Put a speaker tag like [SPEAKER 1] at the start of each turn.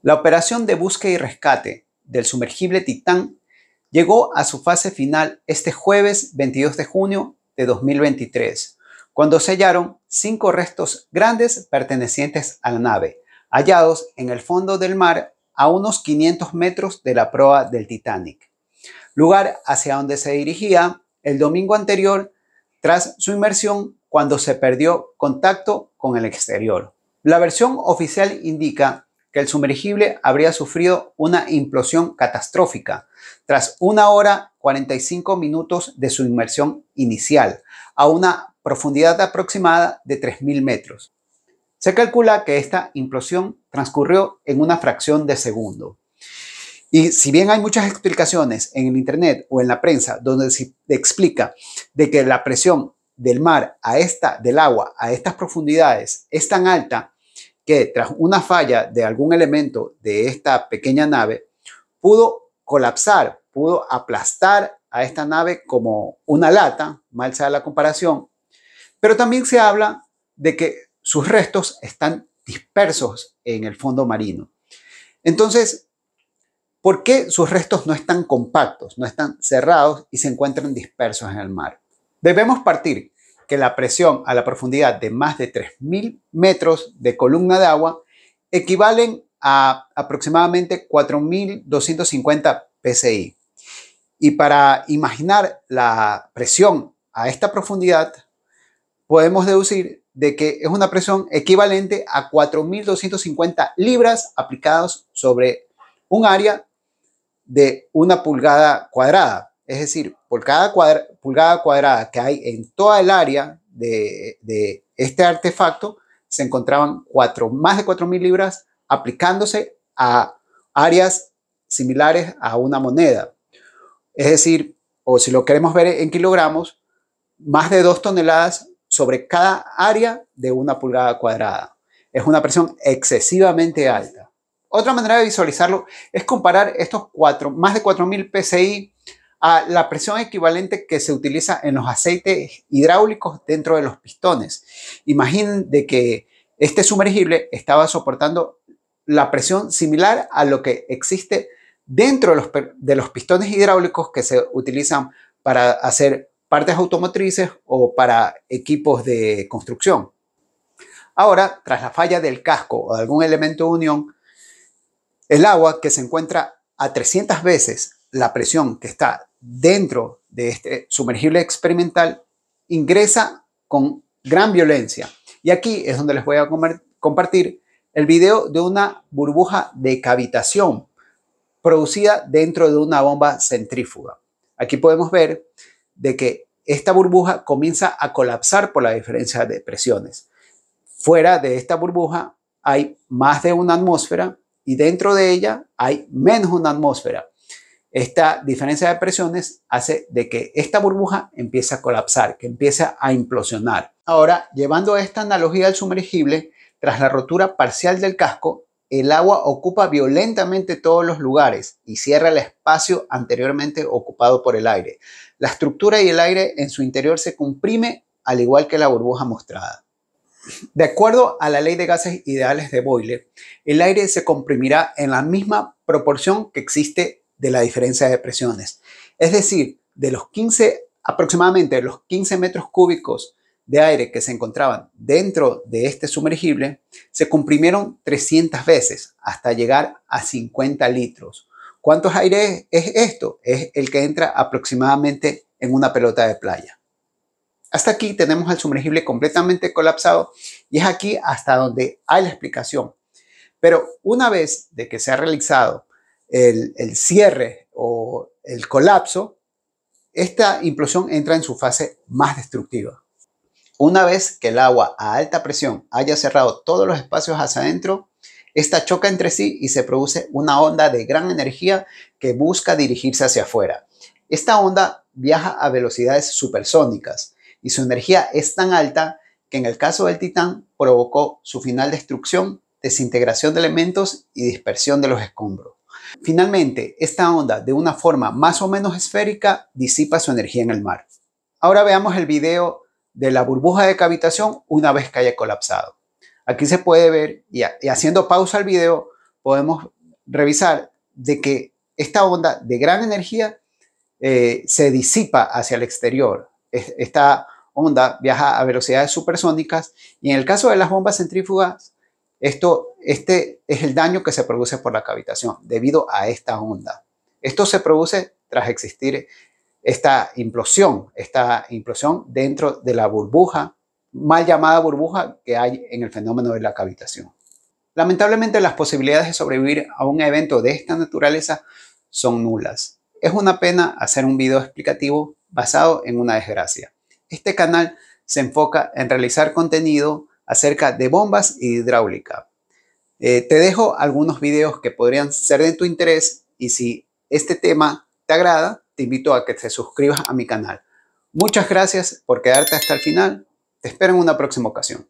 [SPEAKER 1] La operación de búsqueda y rescate del sumergible Titán llegó a su fase final este jueves 22 de junio de 2023, cuando sellaron cinco restos grandes pertenecientes a la nave, hallados en el fondo del mar a unos 500 metros de la proa del Titanic, lugar hacia donde se dirigía el domingo anterior tras su inmersión cuando se perdió contacto con el exterior. La versión oficial indica que el sumergible habría sufrido una implosión catastrófica tras una hora 45 minutos de su inmersión inicial a una profundidad aproximada de 3.000 metros. Se calcula que esta implosión transcurrió en una fracción de segundo. Y si bien hay muchas explicaciones en el Internet o en la prensa donde se explica de que la presión del mar a esta, del agua a estas profundidades es tan alta que tras una falla de algún elemento de esta pequeña nave, pudo colapsar, pudo aplastar a esta nave como una lata, mal sea la comparación, pero también se habla de que sus restos están dispersos en el fondo marino. Entonces, ¿Por qué sus restos no están compactos, no están cerrados y se encuentran dispersos en el mar? Debemos partir que la presión a la profundidad de más de 3.000 metros de columna de agua equivalen a aproximadamente 4.250 psi. Y para imaginar la presión a esta profundidad, podemos deducir de que es una presión equivalente a 4.250 libras aplicadas sobre un área de una pulgada cuadrada. Es decir, por cada pulgada cuadrada que hay en toda el área de, este artefacto, se encontraban cuatro, más de 4.000 libras aplicándose a áreas similares a una moneda. Es decir, o si lo queremos ver en kilogramos, más de dos toneladas sobre cada área de una pulgada cuadrada. Es una presión excesivamente alta. Otra manera de visualizarlo es comparar estos cuatro, más de 4.000 PSI a la presión equivalente que se utiliza en los aceites hidráulicos dentro de los pistones. Imaginen de que este sumergible estaba soportando la presión similar a lo que existe dentro de los, de los pistones hidráulicos que se utilizan para hacer partes automotrices o para equipos de construcción. Ahora, tras la falla del casco o de algún elemento de unión, el agua que se encuentra a 300 veces la presión que está dentro de este sumergible experimental ingresa con gran violencia. Y aquí es donde les voy a compartir el video de una burbuja de cavitación producida dentro de una bomba centrífuga. Aquí podemos ver de que esta burbuja comienza a colapsar por la diferencia de presiones. Fuera de esta burbuja hay más de una atmósfera y dentro de ella hay menos una atmósfera. Esta diferencia de presiones hace de que esta burbuja empiece a colapsar, que empiece a implosionar. Ahora, llevando esta analogía al sumergible, tras la rotura parcial del casco, el agua ocupa violentamente todos los lugares y cierra el espacio anteriormente ocupado por el aire. La estructura y el aire en su interior se comprime al igual que la burbuja mostrada. De acuerdo a la ley de gases ideales de Boyle, el aire se comprimirá en la misma proporción que existe de la diferencia de presiones. Es decir, de los 15, aproximadamente los 15 metros cúbicos de aire que se encontraban dentro de este sumergible, se comprimieron 300 veces hasta llegar a 50 litros. ¿Cuántos aire es esto? Es el que entra aproximadamente en una pelota de playa. Hasta aquí tenemos al sumergible completamente colapsado y es aquí hasta donde hay la explicación. Pero una vez de que se ha realizado el, cierre o el colapso, esta implosión entra en su fase más destructiva. Una vez que el agua a alta presión haya cerrado todos los espacios hacia adentro, esta choca entre sí y se produce una onda de gran energía que busca dirigirse hacia afuera. Esta onda viaja a velocidades supersónicas y su energía es tan alta que en el caso del Titán provocó su final destrucción, desintegración de elementos y dispersión de los escombros. Finalmente, esta onda, de una forma más o menos esférica, disipa su energía en el mar. Ahora veamos el video de la burbuja de cavitación una vez que haya colapsado. Aquí se puede ver, y, haciendo pausa al video, podemos revisar de que esta onda de gran energía eh, se disipa hacia el exterior. Esta onda viaja a velocidades supersónicas y en el caso de las bombas centrífugas, esto, este es el daño que se produce por la cavitación debido a esta onda. Esto se produce tras existir esta implosión, esta implosión dentro de la burbuja, mal llamada burbuja que hay en el fenómeno de la cavitación. Lamentablemente las posibilidades de sobrevivir a un evento de esta naturaleza son nulas. Es una pena hacer un video explicativo basado en una desgracia. Este canal se enfoca en realizar contenido acerca de bombas y hidráulica. Eh, te dejo algunos videos que podrían ser de tu interés y si este tema te agrada, te invito a que te suscribas a mi canal. Muchas gracias por quedarte hasta el final. Te espero en una próxima ocasión.